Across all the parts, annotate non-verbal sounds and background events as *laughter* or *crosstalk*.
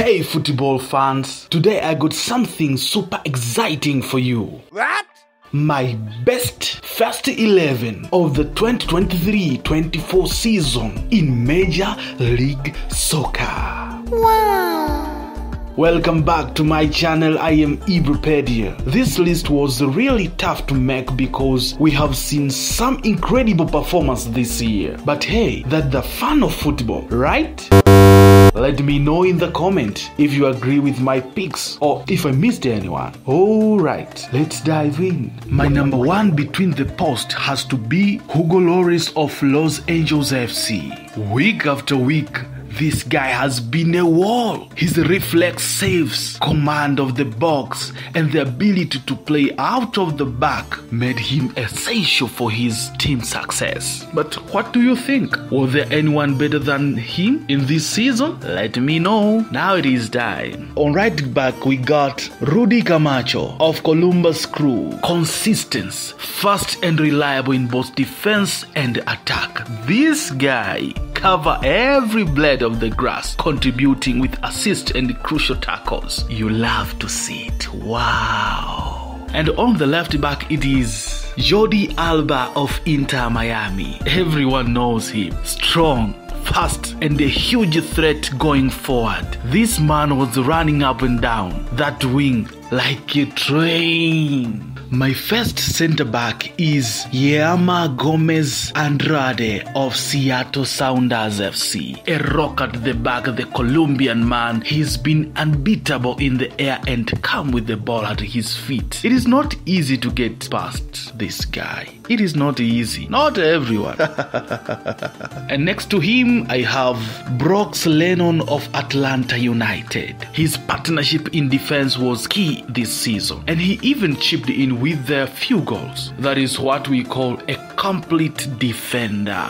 Hey, football fans. Today I got something super exciting for you. What? My best first 11 of the 2023 24 season in Major League Soccer. Wow. Welcome back to my channel. I am IbraPedia. This list was really tough to make because we have seen some incredible performance this year. But hey, that's the fun of football, right? Let me know in the comment if you agree with my picks or if I missed anyone. Alright, let's dive in. My number one between the post has to be Hugo Lloris of Los Angeles FC. Week after week, this guy has been a wall. His reflex saves, command of the box, and the ability to play out of the back made him essential for his team success. But what do you think? Was there anyone better than him in this season? Let me know. Now it is time. On right back, we got Rudy Camacho of Columbus Crew. Consistency, fast and reliable in both defense and attack. This guy cover every blade of the grass, contributing with assist and crucial tackles. You love to see it. Wow. And on the left back, it is Jordi Alba of Inter Miami. Everyone knows him. Strong, fast and a huge threat going forward. This man was running up and down that wing like a train. My first center back is Yeimar Gomez Andrade of Seattle Sounders FC. A rock at the back, the Colombian man. He's been unbeatable in the air and come with the ball at his feet. It is not easy to get past this guy. It is not easy. Not everyone. *laughs* and next to him, I have Brooks Lennon of Atlanta United. His partnership in defense was key this season, and he even chipped in with their few goals. That is what we call a complete defender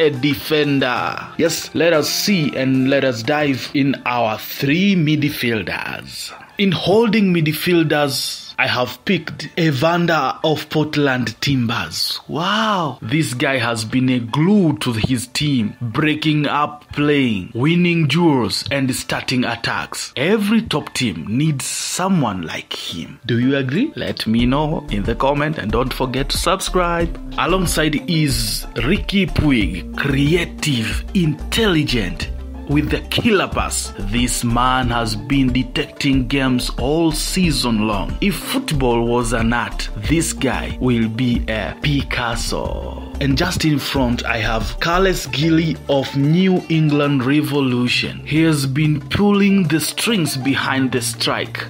a defender. Yes, let us see and let us dive in our three midfielders. In holding midfielders, I have picked Evander of Portland Timbers. Wow, this guy has been a glue to his team, breaking up playing, winning duels, and starting attacks. Every top team needs someone like him. Do you agree? Let me know in the comment and don't forget to subscribe. Alongside is Riqui Puig, creative, intelligent, with the killer pass. This man has been detecting games all season long. If football was an art, this guy will be a Picasso. And just in front, I have Carles Gilly of New England Revolution. He has been pulling the strings behind the strike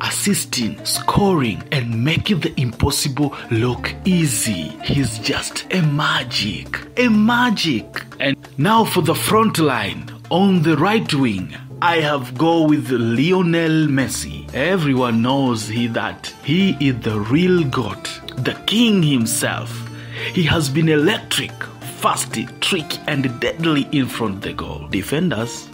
assisting, scoring, and making the impossible look easy. He's just a magic, a magic. And now for the front line. On the right wing, I have go with Lionel Messi. Everyone knows he that he is the real god, the king himself. He has been electric, fast, tricky, and deadly in front the goal. Defenders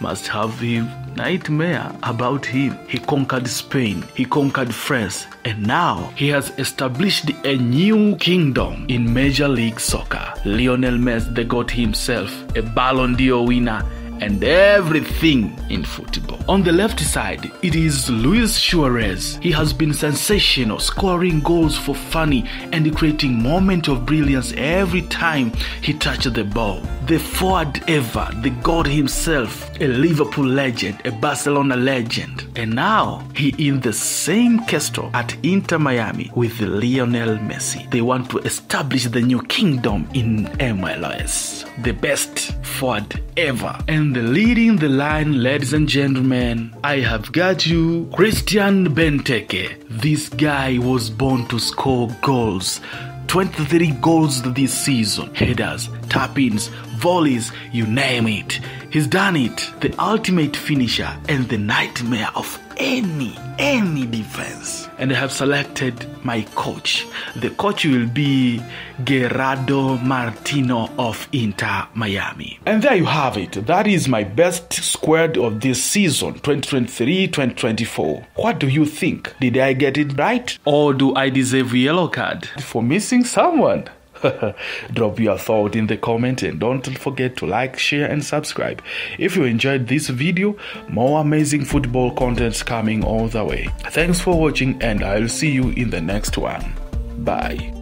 must have him nightmare about him. He conquered Spain, he conquered France, and now he has established a new kingdom in Major League Soccer. Lionel Messi, God himself, a Ballon d'Or winner, and everything in football. On the left side, it is Luis Suarez. He has been sensational, scoring goals for funny and creating moment of brilliance every time he touches the ball. The forward ever, the god himself, a Liverpool legend, a Barcelona legend. And now he in the same castle at Inter Miami with Lionel Messi. They want to establish the new kingdom in MLS. The best forward ever. And leading the line, ladies and gentlemen, I have got you Christian Benteke. This guy was born to score goals. 23 goals this season. Headers, tap ins, volleys, you name it. He's done it. The ultimate finisher and the nightmare of any, any defense. And I have selected my coach. The coach will be Gerardo Martino of Inter Miami. And there you have it. That is my best squared of this season 2023-2024. What do you think? Did I get it right? Or do I deserve a yellow card for missing someone? *laughs* Drop your thought in the comment and don't forget to like, share, and subscribe. If you enjoyed this video, more amazing football contents coming all the way. Thanks for watching, and I'll see you in the next one. Bye.